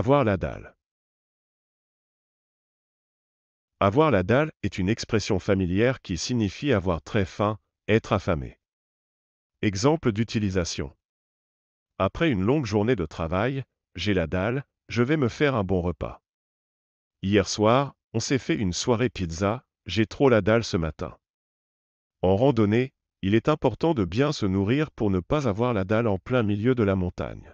Avoir la dalle. Avoir la dalle est une expression familière qui signifie avoir très faim, être affamé. Exemple d'utilisation. Après une longue journée de travail, j'ai la dalle, je vais me faire un bon repas. Hier soir, on s'est fait une soirée pizza, j'ai trop la dalle ce matin. En randonnée, il est important de bien se nourrir pour ne pas avoir la dalle en plein milieu de la montagne.